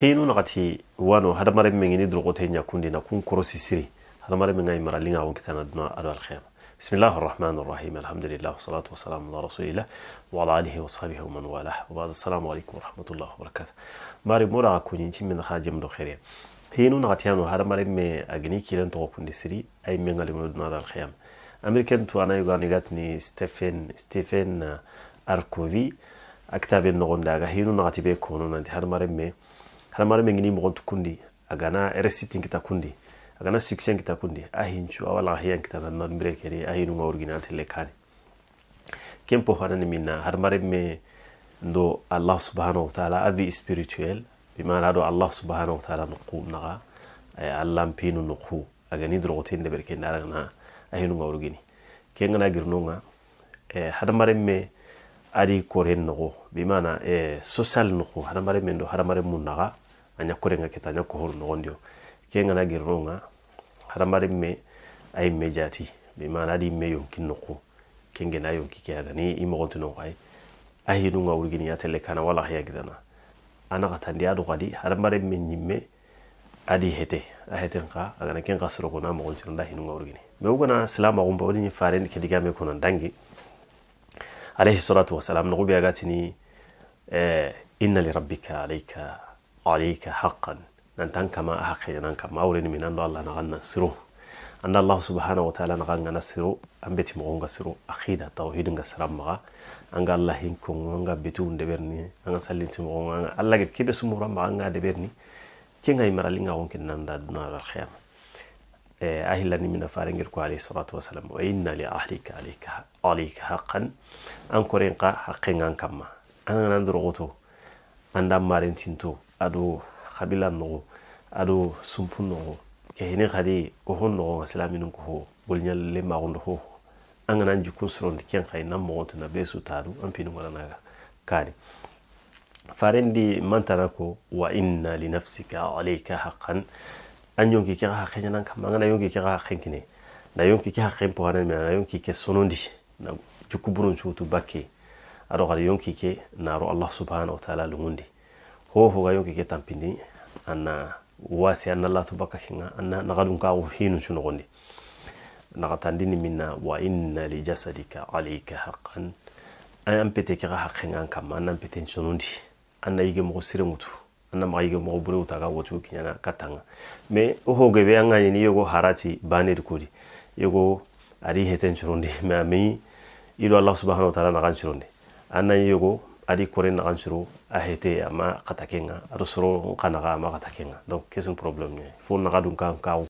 hinu nakati wano hadamaren men ini drogote nyakundi na kun korosi siri hadamaren men ngai maralinga won kitana duna ado alkhiyama بسم الله الرحمن الرحيم الحمد لله والصلاة والسلام على رسول الله وعلى آله وصحبه ومن والاه وبعد السلام عليكم ورحمة الله وبركاته ماري مورا كوني من خاجم دو خيريا هينو نغتيانو هذا ماري مي أغني كيلن تو سري أي من غالي مولد نادر الخيام أمريكان تو أنا يغاني غاتني ستيفن ستيفن أركوفي أكتابين نغون داغا هينو نغتي بي كونو نانتي هذا ماري مي ماري مي غني مغون تكوندي أغانا رسيتين كتا كوندي agana succès kita kundi ahincu awala hiyan kita nan non keri ahinu ma original tele kani kempo hanani minna har mare me ndo allah subhanahu wa ta'ala avi spirituel bi mana do allah subhanahu wa ta'ala nuqu naga allah pinu nuqu agani drogotin de berke naragna ahinu ma origini kengana girnonga e har mare me adi koren nogo bimana e social nogo haramare mendo haramare mun naga anya koren ga kita anya kohor nogo ndio. Kenga na gironga nga haramare me ay mejati. Bimana adi me yonkin nogo kenge na yonki ke ni imo gontu nogo ay ay dunga urgini ya tele kana wala haya gidana ana ga tandi adu gadi haramare me nyimme adi hete. A heten ka aga na kenga soro ko na mo gontu hinunga urgini me ugana salama gumba wani faren ke diga me konan alayhi salatu wassalam no gubi agatini eh, inna li rabbika alayka alayka haqqan nantan kama a haqqe nan kama awreni min ando allah nagan nan siro anda allah subhanahu wa ta'ala nagan ngana siro an beti mo nga siro aqida tawhid nga saram maga anga allah hin ko nga betu nde berni anga sallinti أهلا من فارنجر عليه الصلاة والسلام وإن لأهلك عليك عليك حقا أنكرين قا حقين أن كما أنا ندرغتو أنا مارين تنتو أدو خبيلا نغو أدو سمفن نغو كهني غادي كهون نغو سلامي نغو بولنيا لما غندهو أنا نجي كسرون كين خاين نموت نبيسو تارو أمبي نغو نغا كاري فارندي من تركو وإن لنفسك عليك حقا an yonki ke hakke nyanan kam ngana yonki ke hakke kine na yonki ke hakke po hanen na yonki ke sonondi na jukuburun chutu bakke ado gal yonki ke naro allah subhanahu wa ta'ala lungundi ho yonki ke tampindi anna wasi anna allah tubaka kinga anna nagalun ka hinu chuno gondi nagatandini minna wa inna li jasadika alayka haqqan an pete ke ga hakke ngan kam an pete chunundi anna yige mo sire na maga yige mogo bure utaga wochu kinyana katanga me uho gebe anga yini yogo harachi banir kuri yogo ari heten churundi me ami ilo allah subhanahu wa ta'ala nagan churundi anna yogo ari kore nagan churu ahete ama katakenga arusoro kanaga ama katakenga donc c'est un problème ne fo nagadun ka ka